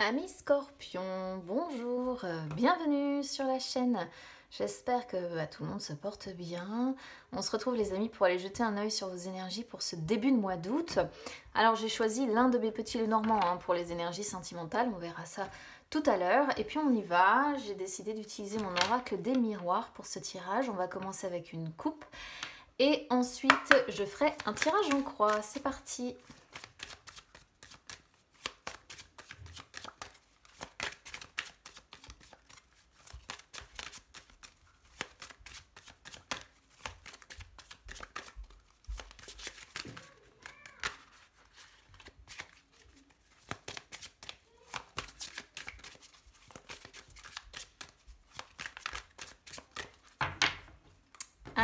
Amis scorpions, bonjour, bienvenue sur la chaîne. J'espère que bah, tout le monde se porte bien. On se retrouve les amis pour aller jeter un oeil sur vos énergies pour ce début de mois d'août. Alors j'ai choisi l'un de mes petits Lenormands hein, pour les énergies sentimentales, on verra ça tout à l'heure. Et puis on y va, j'ai décidé d'utiliser mon oracle des miroirs pour ce tirage. On va commencer avec une coupe et ensuite je ferai un tirage en croix. C'est parti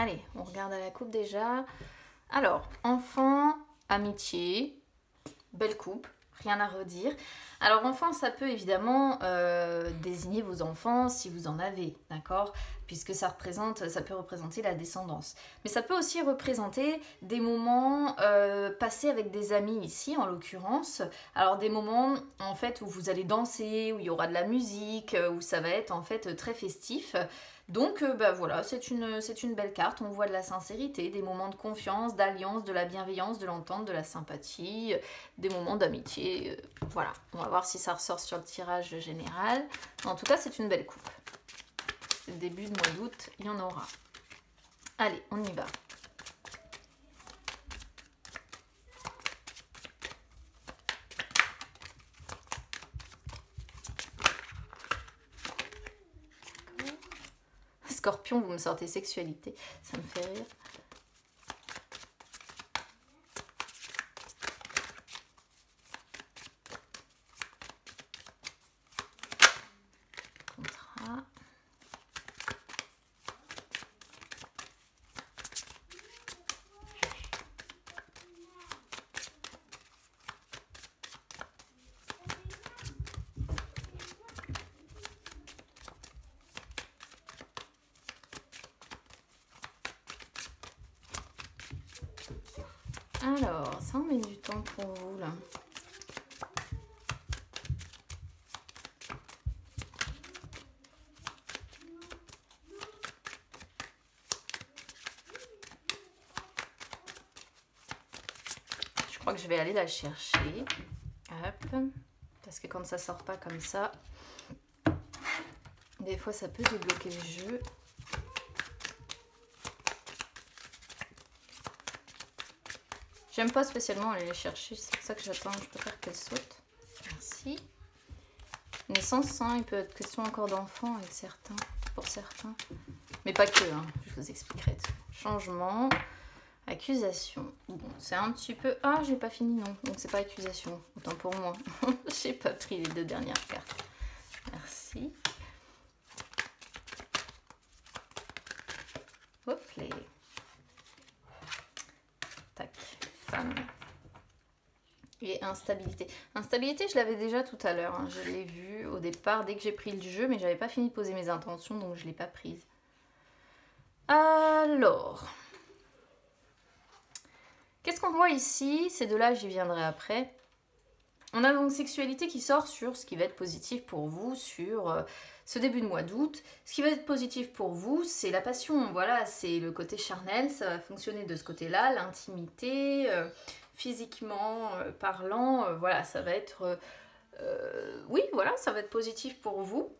Allez, on regarde à la coupe déjà. Alors, enfant, amitié, belle coupe, rien à redire. Alors enfant, ça peut évidemment euh, désigner vos enfants si vous en avez, d'accord? Puisque ça représente, ça peut représenter la descendance. Mais ça peut aussi représenter des moments euh, passés avec des amis ici, en l'occurrence. Alors des moments en fait où vous allez danser, où il y aura de la musique, où ça va être en fait très festif. Donc euh, bah voilà, c'est une, belle carte, on voit de la sincérité, des moments de confiance, d'alliance, de la bienveillance, de l'entente, de la sympathie, des moments d'amitié. Euh, voilà, on va voir si ça ressort sur le tirage général. En tout cas, c'est une belle coupe. Début de mois d'août, il y en aura. Allez, on y va. Vous me sortez sexualité. Ça me fait rire. Alors, ça met du temps pour vous là. Je crois que je vais aller la chercher. Hop. Parce que quand ça sort pas comme ça, des fois ça peut débloquer le jeu. J'aime pas spécialement aller les chercher, c'est pour ça que j'attends, je préfère qu'elle saute. Merci. Naissance, il peut être question encore d'enfants avec certains, pour certains. Mais pas que, hein, je vous expliquerai tout. Changement, accusation. Bon, c'est un petit peu... Ah, j'ai pas fini, non. Donc c'est pas accusation, autant pour moi. j'ai pas pris les deux dernières cartes. Merci. Hop, les... Et instabilité. Instabilité, je l'avais déjà tout à l'heure. Hein. Je l'ai vu au départ dès que j'ai pris le jeu, mais j'avais pas fini de poser mes intentions, donc je l'ai pas prise. Alors, qu'est-ce qu'on voit ici? C'est de là, j'y viendrai après. On a donc sexualité qui sort sur ce qui va être positif pour vous, sur euh, ce début de mois d'août. Ce qui va être positif pour vous, c'est la passion, voilà, c'est le côté charnel, ça va fonctionner de ce côté-là, l'intimité, euh, physiquement euh, parlant, euh, voilà, ça va être... Euh, oui, voilà, ça va être positif pour vous.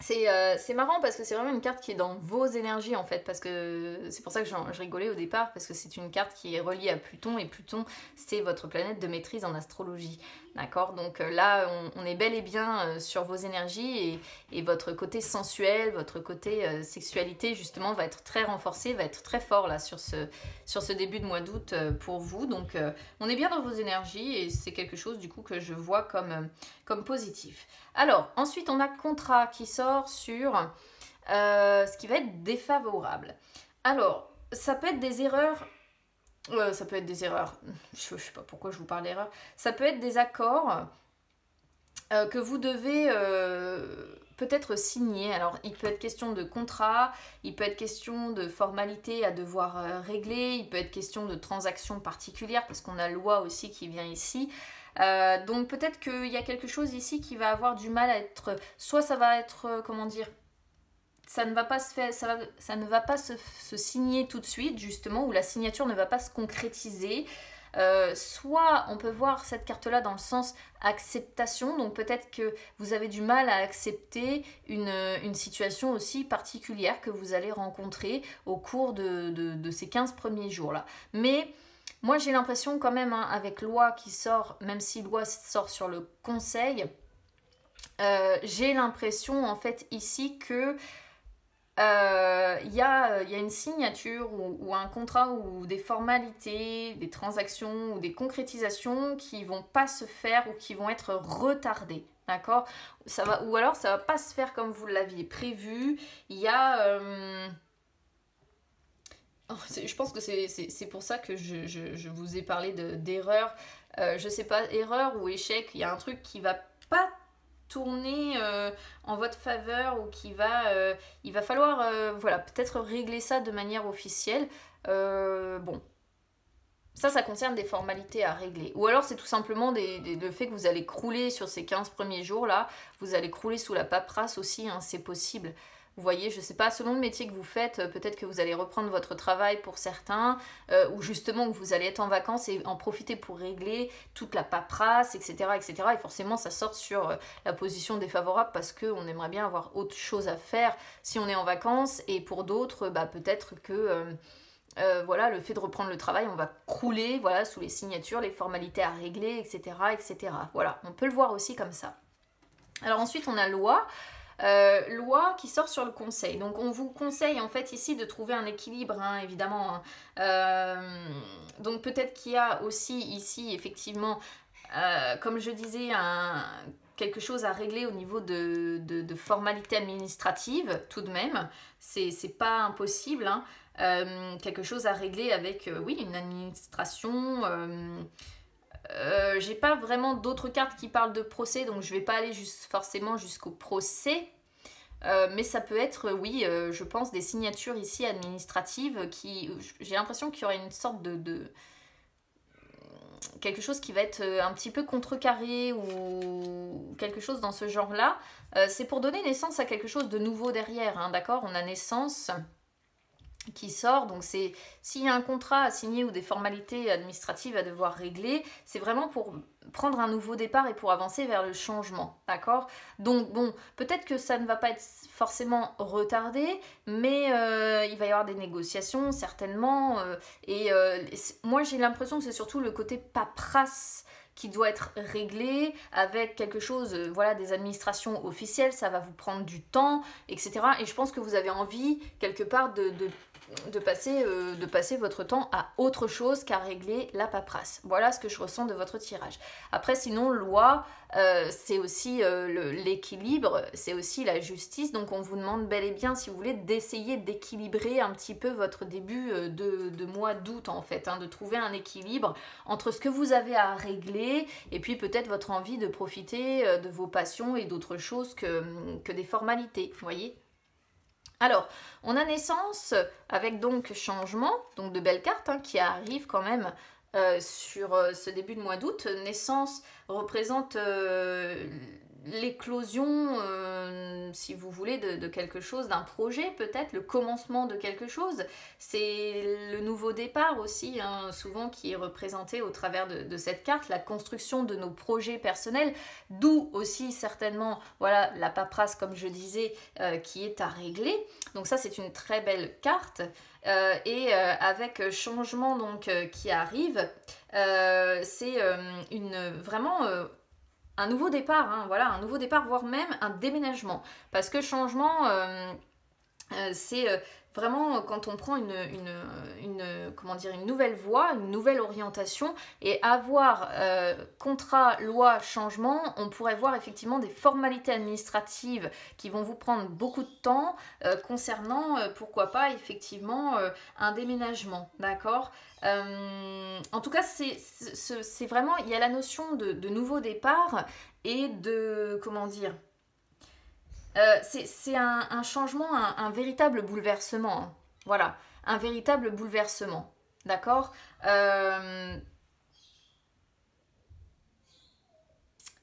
C'est marrant parce que c'est vraiment une carte qui est dans vos énergies en fait, parce que c'est pour ça que je rigolais au départ, parce que c'est une carte qui est reliée à Pluton, et Pluton c'est votre planète de maîtrise en astrologie. D'accord? Donc euh, là, on, est bel et bien euh, sur vos énergies et, votre côté sensuel, votre côté euh, sexualité, justement, va être très renforcé, va être très fort là sur ce, début de mois d'août pour vous. Donc on est bien dans vos énergies et c'est quelque chose du coup que je vois comme, comme positif. Alors, ensuite, on a contrat qui sort sur ce qui va être défavorable. Alors, ça peut être des erreurs ça peut être des erreurs. Je ne sais pas pourquoi je vous parle d'erreurs. Ça peut être des accords euh, que vous devez euh, peut-être signer. Alors, il peut être question de contrat, il peut être question de formalité à devoir euh, régler, il peut être question de transactions particulières, parce qu'on a loi aussi qui vient ici. donc peut-être qu'il y a quelque chose ici qui va avoir du mal à être... Soit ça va être, comment dire, ça ne va pas se faire, ça, ça ne va pas se, signer tout de suite, justement, ou la signature ne va pas se concrétiser. Euh, soit on peut voir cette carte-là dans le sens acceptation, donc peut-être que vous avez du mal à accepter une, une, situation aussi particulière que vous allez rencontrer au cours de, de, ces 15 premiers jours-là. Mais moi j'ai l'impression quand même, hein, avec loi qui sort, même si loi sort sur le conseil, euh, j'ai l'impression en fait ici que il euh, y, a, y, a, une signature ou, un contrat ou des formalités, des transactions ou des concrétisations qui vont pas se faire ou qui vont être retardées. D'accord? Ça va, Ou alors ça va pas se faire comme vous l'aviez prévu. Il y a. Euh, oh, je pense que c'est pour ça que je, je, vous ai parlé d'erreur. Euh, je sais pas, erreur ou échec, il y a un truc qui va pas tourner euh, en votre faveur ou qui va euh, il va falloir euh, voilà peut-être régler ça de manière officielle. Bon. Ça ça concerne des formalités à régler. Ou alors c'est tout simplement des, le fait que vous allez crouler sur ces 15 premiers jours là vous allez crouler sous la paperasse aussi hein, c'est possible vous voyez, je ne sais pas, selon le métier que vous faites, euh, peut-être que vous allez reprendre votre travail pour certains, euh, ou justement que vous allez être en vacances et en profiter pour régler toute la paperasse, etc. etc. Et forcément, ça sort sur euh, la position défavorable parce qu'on aimerait bien avoir autre chose à faire si on est en vacances. Et pour d'autres, bah, peut-être que... voilà, le fait de reprendre le travail, on va crouler voilà, sous les signatures, les formalités à régler, etc., etc. Voilà, on peut le voir aussi comme ça. Alors ensuite, on a loi. Euh, loi qui sort sur le conseil. Donc on vous conseille en fait ici de trouver un équilibre, hein, évidemment. Hein. Euh, donc peut-être qu'il y a aussi ici effectivement, euh, comme je disais, quelque chose à régler au niveau de, formalités administratives tout de même. C'est pas impossible. Hein. quelque chose à régler avec, oui, une administration. Euh, j'ai pas vraiment d'autres cartes qui parlent de procès, donc je vais pas aller juste forcément jusqu'au procès. Euh, mais ça peut être, oui, euh, je pense, des signatures ici administratives qui. J'ai l'impression qu'il y aurait une sorte de, quelque chose qui va être un petit peu contrecarré ou quelque chose dans ce genre-là. c'est pour donner naissance à quelque chose de nouveau derrière, hein, d'accord? On a naissance qui sort. Donc c'est s'il y a un contrat à signer ou des formalités administratives à devoir régler, c'est vraiment pour prendre un nouveau départ et pour avancer vers le changement, d'accord? Donc bon, peut-être que ça ne va pas être forcément retardé, mais euh, il va y avoir des négociations certainement. Euh, et euh, moi j'ai l'impression que c'est surtout le côté paperasse qui doit être réglé avec quelque chose, voilà, des administrations officielles, ça va vous prendre du temps, etc. Et je pense que vous avez envie quelque part de de passer, euh, de passer votre temps à autre chose qu'à régler la paperasse. Voilà ce que je ressens de votre tirage. Après, sinon, loi, euh, c'est aussi euh, l'équilibre, c'est aussi la justice. Donc, on vous demande bel et bien, si vous voulez, d'essayer d'équilibrer un petit peu votre début de, mois d'août, en fait, hein, de trouver un équilibre entre ce que vous avez à régler et puis peut-être votre envie de profiter de vos passions et d'autres choses que, que des formalités. Vous voyez? Alors, on a naissance avec donc changement, donc de belles cartes hein, qui arrivent quand même euh, sur euh, ce début de mois d'août. Naissance représente euh, l'éclosion, euh, si vous voulez, de, quelque chose, d'un projet peut-être, le commencement de quelque chose. C'est le nouveau départ aussi, hein, souvent qui est représenté au travers de, cette carte, la construction de nos projets personnels, d'où aussi certainement, voilà, la paperasse, comme je disais, euh, qui est à régler. Donc ça, c'est une très belle carte. Euh, et avec changement donc qui arrive, c'est une vraiment un nouveau départ, hein, voilà, un nouveau départ, voire même un déménagement. Parce que changement, euh, euh, c'est euh, vraiment quand on prend une, comment dire, une nouvelle voie, une nouvelle orientation, et avoir contrat, loi, changement, on pourrait voir effectivement des formalités administratives qui vont vous prendre beaucoup de temps concernant, pourquoi pas, effectivement, un déménagement, d'accord? Euh, en tout cas, c'est vraiment, il y a la notion de, nouveau départ et de, comment dire, euh, c'est un, changement, un, véritable bouleversement. Hein. Voilà, un véritable bouleversement. D'accord? Euh,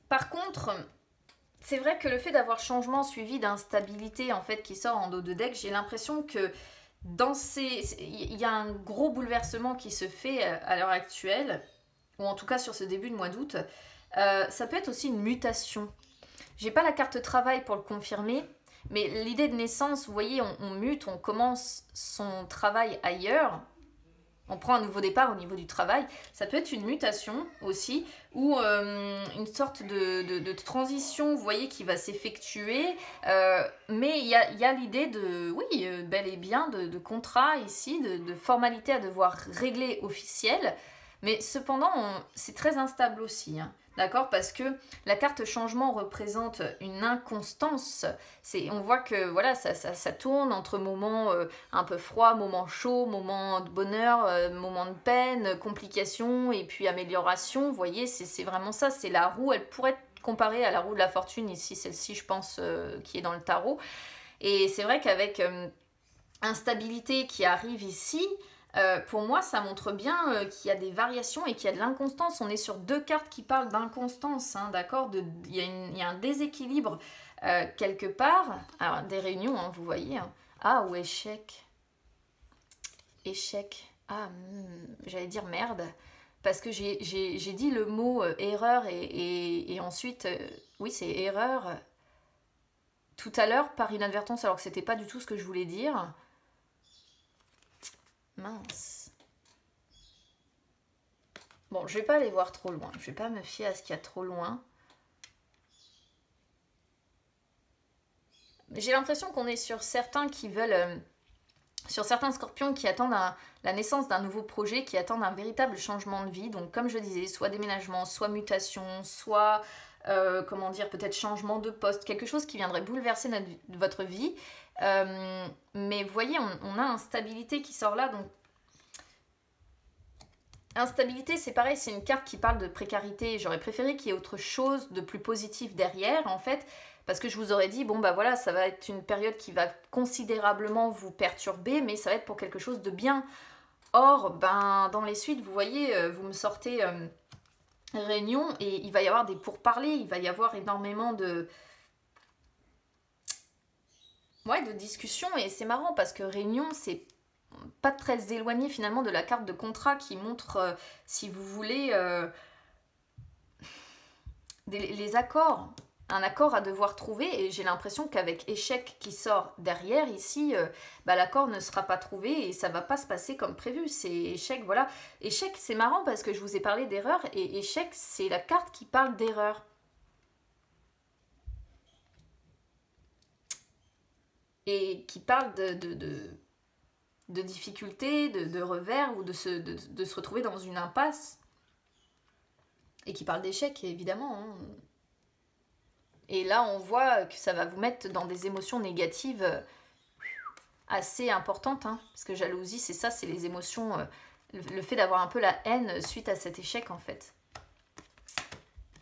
Par contre, c'est vrai que le fait d'avoir changement suivi d'instabilité en fait qui sort en dos de deck, j'ai l'impression que dans ces il y a un gros bouleversement qui se fait euh, à l'heure actuelle ou en tout cas sur ce début de mois d'août. Ça peut être aussi une mutation. J'ai pas la carte travail pour le confirmer, mais l'idée de naissance, vous voyez, on, mute, on commence son travail ailleurs, on prend un nouveau départ au niveau du travail. Ça peut être une mutation aussi, ou euh, une sorte de, transition, vous voyez, qui va s'effectuer. Euh, mais il y a, l'idée de, oui, euh, bel et bien, de, contrat ici, de, formalité à devoir régler officielle. Mais cependant, c'est très instable aussi. Hein. D'accord? Parce que la carte changement représente une inconstance. C'est, on voit que voilà, ça, ça, tourne entre moments euh, un peu froids, moments chauds, moments de bonheur, euh, moments de peine, complications et puis amélioration. Vous voyez, c'est, vraiment ça. C'est la roue. Elle pourrait être comparée à la roue de la fortune ici, celle-ci, je pense, euh, qui est dans le tarot. Et c'est vrai qu'avec instabilité qui arrive ici, euh, pour moi, ça montre bien euh, qu'il y a des variations et qu'il y a de l'inconstance. On est sur deux cartes qui parlent d'inconstance, hein, d'accord Il y, a un déséquilibre euh, quelque part. Alors, des réunions, hein, vous voyez. Hein. Ah, ou échec. Échec. Ah, hmm, j'allais dire merde. Parce que j'ai dit le mot erreur et, et ensuite, oui, c'est erreur tout à l'heure par inadvertance alors que c'était pas du tout ce que je voulais dire. Mince. Bon, je vais pas aller voir trop loin. Je vais pas me fier à ce qu'il y a trop loin. J'ai l'impression qu'on est sur certains qui veulent... Euh, sur certains scorpions qui attendent la naissance d'un nouveau projet, qui attendent un véritable changement de vie. Donc comme je disais, soit déménagement, soit mutation, soit... Euh, comment dire, peut-être changement de poste, quelque chose qui viendrait bouleverser votre vie. Euh, mais voyez, on, a instabilité qui sort là, donc Instabilité, c'est pareil, c'est une carte qui parle de précarité. J'aurais préféré qu'il y ait autre chose de plus positif derrière, en fait, parce que je vous aurais dit, bon, bah voilà, ça va être une période qui va considérablement vous perturber, mais ça va être pour quelque chose de bien. Or, ben, dans les suites, vous voyez, euh, vous me sortez euh, réunion et il va y avoir des pourparlers, il va y avoir énormément de, ouais, de discussion et c'est marrant parce que réunion, c'est pas très éloigné finalement de la carte de contrat qui montre, euh, si vous voulez, euh, les accords. Un accord à devoir trouver et j'ai l'impression qu'avec échec qui sort derrière ici, euh, bah, l'accord ne sera pas trouvé et ça va pas se passer comme prévu. C'est échec, voilà. Échec, c'est marrant parce que je vous ai parlé d'erreur et échec, c'est la carte qui parle d'erreur. Et qui parle de, difficultés, de, revers ou de se, retrouver dans une impasse. Et qui parle d'échec, évidemment. Hein. Et là, on voit que ça va vous mettre dans des émotions négatives euh, assez importantes. Hein. parce que jalousie, c'est ça, c'est les émotions, euh, le, fait d'avoir un peu la haine suite à cet échec, en fait.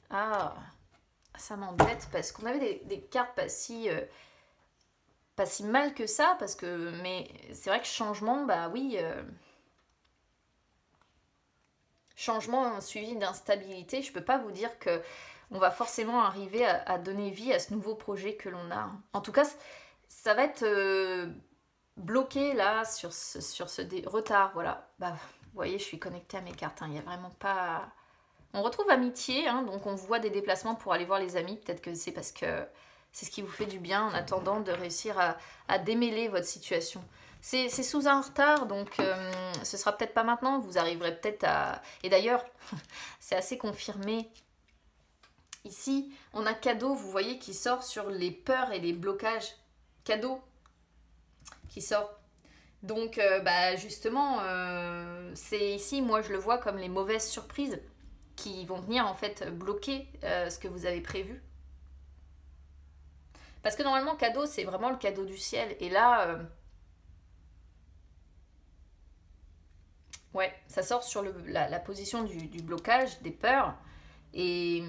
Ah, ça m'embête parce qu'on avait des, des cartes pas si... Euh, pas si mal que ça, parce que. Mais c'est vrai que changement, bah oui. Euh, changement suivi d'instabilité, je peux pas vous dire que on va forcément arriver à, donner vie à ce nouveau projet que l'on a. En tout cas, ça va être euh, bloqué là sur ce, sur ce retard. Voilà. Bah, vous voyez, je suis connectée à mes cartes. Hein. Il n'y a vraiment pas. On retrouve amitié, hein, donc on voit des déplacements pour aller voir les amis. Peut-être que c'est parce que c'est ce qui vous fait du bien en attendant de réussir à, démêler votre situation. C'est sous un retard, donc euh, ce sera peut-être pas maintenant, vous arriverez peut-être à... Et d'ailleurs, c'est assez confirmé. Ici, on a cadeau, vous voyez, qui sort sur les peurs et les blocages. Cadeau qui sort. Donc, euh, bah, justement, euh, c'est ici, moi, je le vois comme les mauvaises surprises qui vont venir, en fait, bloquer ce que vous avez prévu. Parce que normalement, cadeau, c'est vraiment le cadeau du ciel. Et là, euh, ouais, ça sort sur la, position du, blocage, des peurs. Et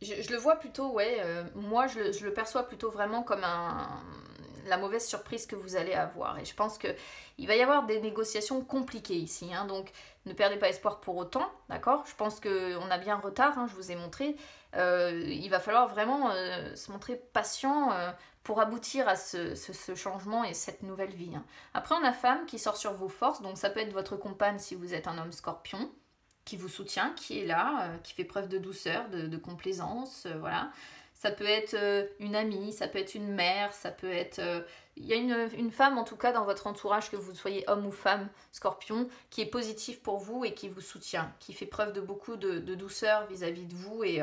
je, le vois plutôt, ouais, euh, moi je, le perçois plutôt vraiment comme la mauvaise surprise que vous allez avoir. Et je pense qu'il va y avoir des négociations compliquées ici. Hein. donc ne perdez pas espoir pour autant, d'accord? Je pense qu'on a bien retard, hein, je vous ai montré. Euh, il va falloir vraiment euh, se montrer patient euh, pour aboutir à ce, changement et cette nouvelle vie. Hein. Après, on a femme qui sort sur vos forces, donc ça peut être votre compagne si vous êtes un homme scorpion, qui vous soutient, qui est là, qui fait preuve de douceur, de, complaisance, voilà. Ça peut être une amie, ça peut être une mère, ça peut être... Il y a une, femme, en tout cas, dans votre entourage, que vous soyez homme ou femme, scorpion, qui est positive pour vous et qui vous soutient, qui fait preuve de beaucoup de, douceur vis-à-vis de vous et...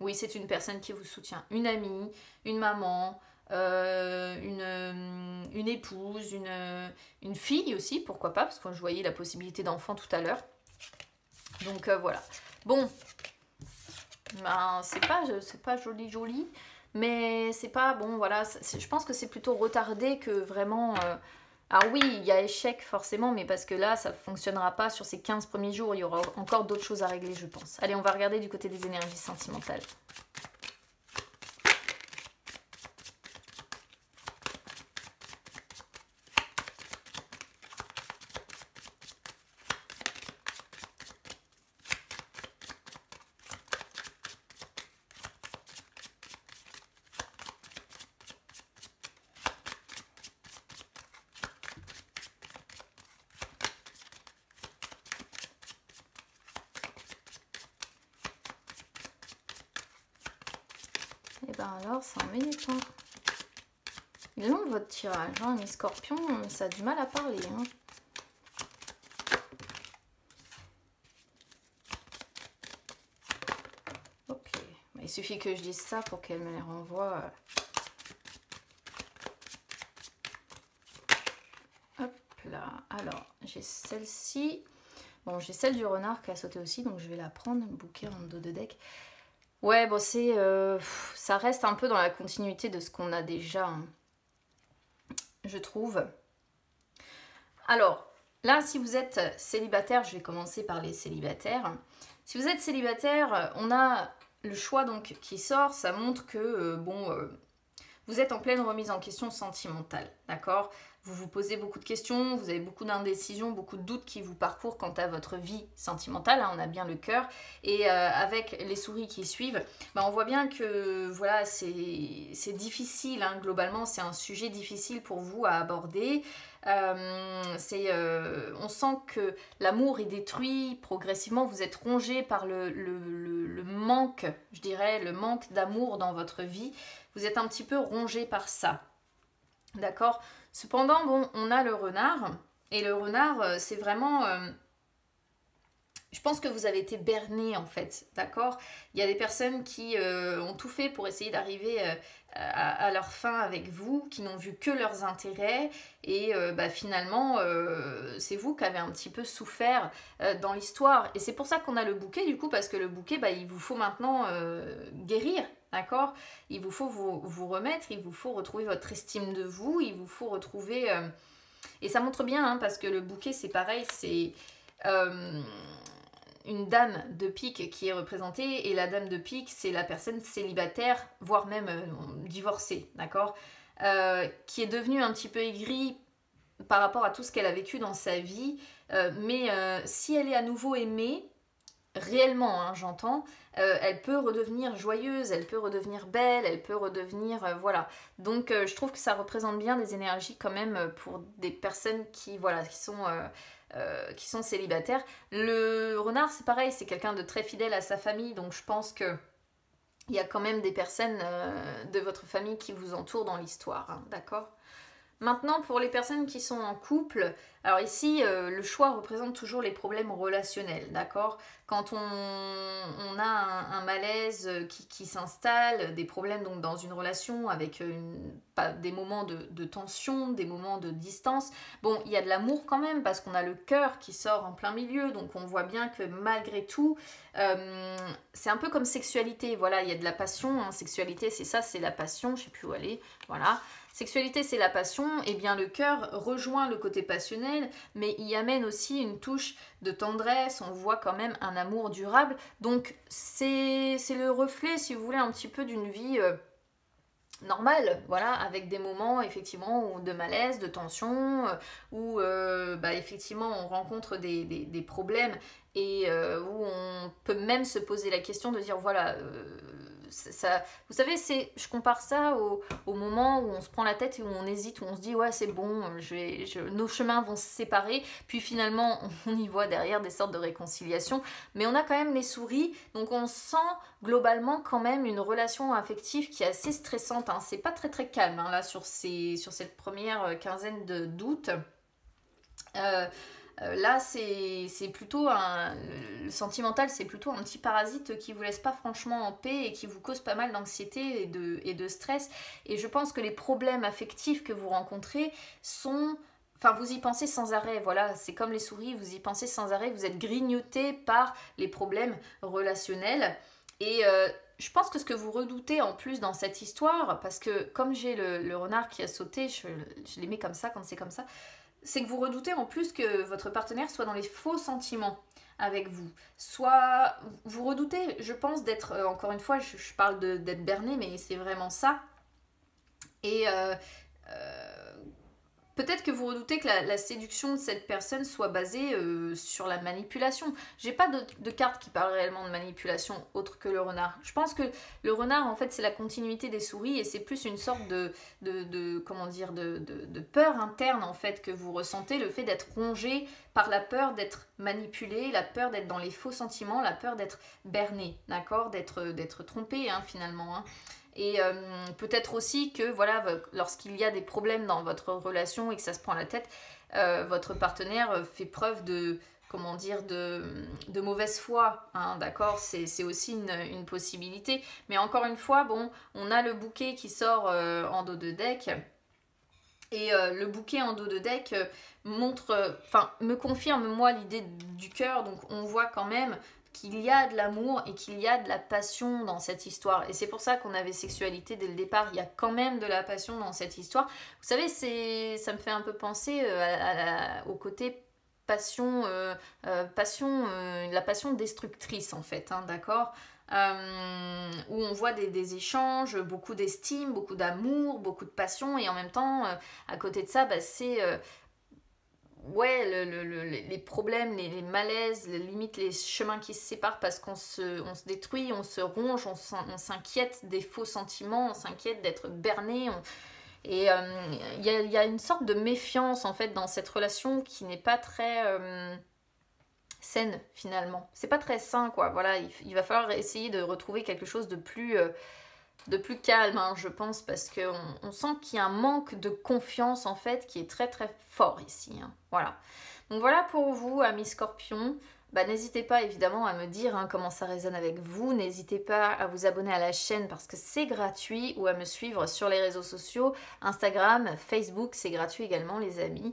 Oui, c'est une personne qui vous soutient. Une amie, une maman, euh, une, euh, une, épouse, une, une, fille aussi, pourquoi pas, parce que je voyais la possibilité d'enfant tout à l'heure. Donc euh, voilà. Bon, ben, c'est pas, pas joli joli, mais c'est pas bon, voilà. Je pense que c'est plutôt retardé que vraiment alors oui, il y a échec forcément, mais parce que là, ça ne fonctionnera pas sur ces 15 premiers jours. Il y aura encore d'autres choses à régler, je pense. Allez, on va regarder du côté des énergies sentimentales. Long votre tirage, hein, les scorpions, ça a du mal à parler. Hein. Ok, il suffit que je dise ça pour qu'elle me les renvoie. Hop là, alors j'ai celle-ci. Bon, j'ai celle du renard qui a sauté aussi, donc je vais la prendre, bouquet en dos de deck. Ouais, bon, c'est. Euh, ça reste un peu dans la continuité de ce qu'on a déjà, hein, je trouve. Alors, là, si vous êtes célibataire, je vais commencer par les célibataires. Si vous êtes célibataire, on a le choix donc qui sort. Ça montre que, euh, bon, euh, vous êtes en pleine remise en question sentimentale, d'accord? Vous vous posez beaucoup de questions, vous avez beaucoup d'indécisions, beaucoup de doutes qui vous parcourent quant à votre vie sentimentale, hein, on a bien le cœur, et euh, avec les souris qui suivent, bah, on voit bien que voilà, c'est difficile, hein, globalement c'est un sujet difficile pour vous à aborder, euh, euh, on sent que l'amour est détruit progressivement, vous êtes rongé par le, le manque, je dirais, le manque d'amour dans votre vie, vous êtes un petit peu rongé par ça, d'accord? Cependant, bon, on a le renard. Et le renard, euh, c'est vraiment... Euh, je pense que vous avez été berné en fait, d'accord? Il y a des personnes qui euh, ont tout fait pour essayer d'arriver à, leur fin avec vous, qui n'ont vu que leurs intérêts, et bah, finalement, c'est vous qui avez un petit peu souffert dans l'histoire. Et c'est pour ça qu'on a le bouquet, du coup, parce que le bouquet, bah, il vous faut maintenant guérir, D'accord? Il vous faut vous, remettre, il vous faut retrouver votre estime de vous, il vous faut retrouver... Euh, et ça montre bien, hein, parce que le bouquet, c'est pareil, c'est euh, une dame de pique qui est représentée, et la dame de pique, c'est la personne célibataire, voire même euh, divorcée, d'accord? Qui est devenue un petit peu aigrie par rapport à tout ce qu'elle a vécu dans sa vie, mais si elle est à nouveau aimée, réellement, hein, j'entends, euh, elle peut redevenir joyeuse, elle peut redevenir belle, elle peut redevenir... Euh, voilà. Donc euh, je trouve que ça représente bien des énergies quand même pour des personnes qui, voilà, qui sont... célibataires. Le renard, c'est pareil, c'est quelqu'un de très fidèle à sa famille, donc je pense que il y a quand même des personnes de votre famille qui vous entourent dans l'histoire, hein, d'accord? Maintenant, pour les personnes qui sont en couple, alors ici, euh, le choix représente toujours les problèmes relationnels, d'accord? Quand on, a un, malaise qui, s'installe, des problèmes donc dans une relation avec des moments de, tension, des moments de distance, bon, il y a de l'amour quand même parce qu'on a le cœur qui sort en plein milieu, donc on voit bien que malgré tout, euh, c'est un peu comme sexualité, voilà, il y a de la passion, hein. sexualité c'est ça, c'est la passion, je sais plus où aller, voilà. Sexualité, c'est la passion, et bien le cœur rejoint le côté passionnel, mais y amène aussi une touche de tendresse, on voit quand même un amour durable. Donc c'est le reflet, si vous voulez, un petit peu d'une vie... Euh, normal, voilà, avec des moments effectivement de malaise, de tension, euh, où euh, bah, effectivement on rencontre des, problèmes et où on peut même se poser la question de dire voilà, vous savez, je compare ça au, moment où on se prend la tête et où on hésite, où on se dit ouais c'est bon, nos chemins vont se séparer, puis finalement on y voit derrière des sortes de réconciliation, mais on a quand même les souris, donc on sent globalement quand même une relation affective qui est assez stressante. Hein. C'est pas très très calme hein, là sur, ces, sur cette première quinzaine d'août. Euh, euh, là, c'est plutôt un. Sentimental, c'est plutôt un petit parasite qui vous laisse pas franchement en paix et qui vous cause pas mal d'anxiété et de, stress. Et je pense que les problèmes affectifs que vous rencontrez sont. Enfin, vous y pensez sans arrêt, voilà, c'est comme les souris, vous y pensez sans arrêt, vous êtes grignoté par les problèmes relationnels. Et euh, je pense que ce que vous redoutez en plus dans cette histoire, parce que comme j'ai le, renard qui a sauté, je, je l'aimais comme ça quand c'est comme ça, c'est que vous redoutez en plus que votre partenaire soit dans les faux sentiments avec vous. Soit vous redoutez, je pense, d'être, euh, encore une fois, je, parle d'être berné, mais c'est vraiment ça. Et euh, euh, Peut-être que vous redoutez que la, séduction de cette personne soit basée euh, sur la manipulation. J'ai pas de, carte qui parle réellement de manipulation autre que le renard. Je pense que le renard, en fait, c'est la continuité des souris et c'est plus une sorte de, de, comment dire, de, peur interne en fait que vous ressentez, le fait d'être rongé par la peur d'être manipulé, la peur d'être dans les faux sentiments, la peur d'être berné, d'accord, d'être trompé hein, finalement. Hein. Et euh, peut-être aussi que voilà, lorsqu'il y a des problèmes dans votre relation et que ça se prend la tête, euh, votre partenaire euh, fait preuve de comment dire de, de mauvaise foi, hein, d'accord? C'est aussi une, possibilité. Mais encore une fois, bon, on a le bouquet qui sort en dos de deck. Et le bouquet en dos de deck montre, enfin, me confirme moi l'idée du cœur. Donc on voit quand même qu'il y a de l'amour et qu'il y a de la passion dans cette histoire. Et c'est pour ça qu'on avait sexualité dès le départ. Il y a quand même de la passion dans cette histoire. Vous savez, ça me fait un peu penser euh, au côté passion, euh, euh, passion, la passion destructrice en fait, hein, d'accord? Où on voit des, des échanges, beaucoup d'estime, beaucoup d'amour, beaucoup de passion, et en même temps, à côté de ça, bah, c'est ouais, les problèmes, les, malaises, limite les chemins qui se séparent parce qu'on se, on se détruit, on se ronge, on s'inquiète des faux sentiments, on s'inquiète d'être berné. Et euh, il y, a, une sorte de méfiance en fait dans cette relation qui n'est pas très euh, saine finalement. C'est pas très sain quoi. Voilà, il, va falloir essayer de retrouver quelque chose de plus euh, de plus calme, hein, je pense, parce qu'on on sent qu'il y a un manque de confiance en fait qui est très très fort ici. Hein. Voilà. Donc voilà pour vous, amis scorpions. Bah, n'hésitez pas évidemment à me dire hein, comment ça résonne avec vous. N'hésitez pas à vous abonner à la chaîne parce que c'est gratuit ou à me suivre sur les réseaux sociaux, Instagram, Facebook, c'est gratuit également les amis.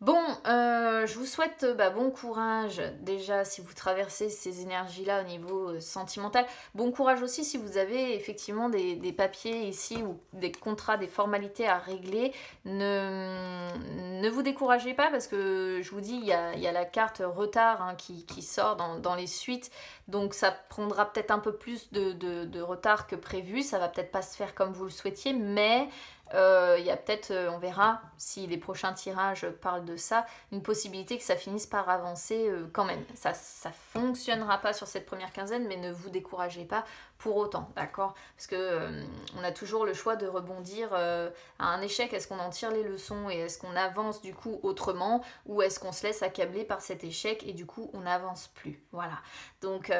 Bon, euh, je vous souhaite euh, bah, bon courage déjà si vous traversez ces énergies-là au niveau euh, sentimental. Bon courage aussi si vous avez effectivement des, papiers ici ou des contrats, des formalités à régler. Ne, ne vous découragez pas parce que je vous dis, il y a, la carte retard hein, qui, sort dans, les suites. Donc ça prendra peut-être un peu plus de, de retard que prévu. Ça va peut-être pas se faire comme vous le souhaitiez, mais il y a peut-être, euh, on verra si les prochains tirages parlent de ça, une possibilité que ça finisse par avancer euh, quand même. Ça ça fonctionnera pas sur cette première quinzaine, mais ne vous découragez pas pour autant, d'accord? Parce que on a toujours le choix de rebondir à un échec. Est-ce qu'on en tire les leçons et est-ce qu'on avance du coup autrement? Ou est-ce qu'on se laisse accabler par cet échec et du coup on n'avance plus? Voilà. Donc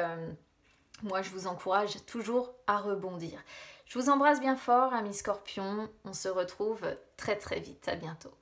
moi je vous encourage toujours à rebondir. Je vous embrasse bien fort, amis scorpions. On se retrouve très très vite. À bientôt.